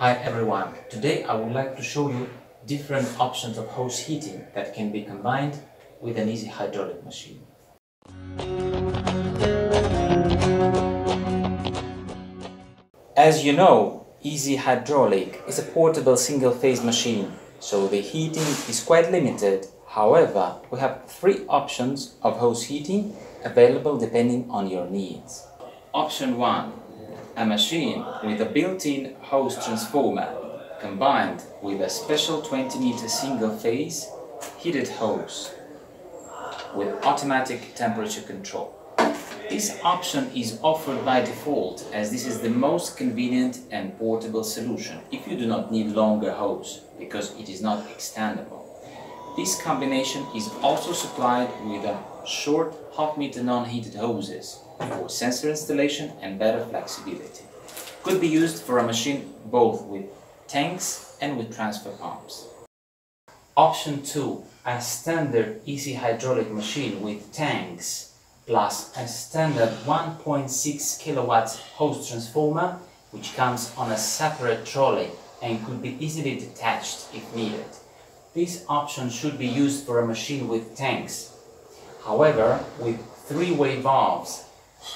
Hi everyone, today I would like to show you different options of hose heating that can be combined with an easy hydraulic machine. As you know, Easy Hydraulic is a portable single-phase machine, so the heating is quite limited. However, we have three options of hose heating available depending on your needs. Option 1. A machine with a built-in hose transformer combined with a special 20 meter single-phase heated hose with automatic temperature control. This option is offered by default as this is the most convenient and portable solution if you do not need longer hose because it is not extendable. This combination is also supplied with a short half meter non-heated hoses for sensor installation and better flexibility. Could be used for a machine both with tanks and with transfer pumps. Option 2. A standard easy hydraulic machine with tanks plus a standard 1.6 kilowatts hose transformer which comes on a separate trolley and could be easily detached if needed. This option should be used for a machine with tanks. However, with three-way valves,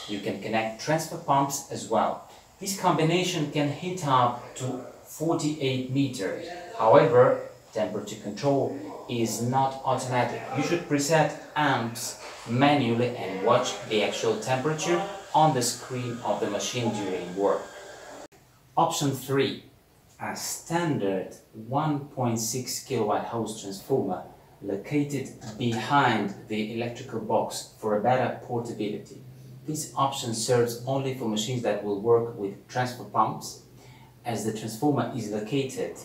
you can connect transfer pumps as well. This combination can heat up to 48 meters. However, temperature control is not automatic. You should preset amps manually and watch the actual temperature on the screen of the machine during work. Option 3. A standard 1.6 kilowatt hose transformer located behind the electrical box for a better portability. This option serves only for machines that will work with transfer pumps as the transformer is located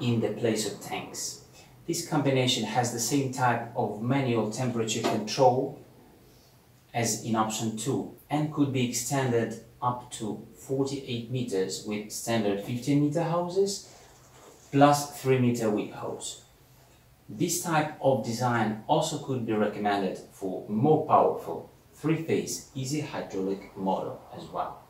in the place of tanks. This combination has the same type of manual temperature control as in option 2 and could be extended up to 48 meters with standard 15 meter hoses plus 3 meter whip hose. This type of design also could be recommended for more powerful three-phase easy hydraulic model as well.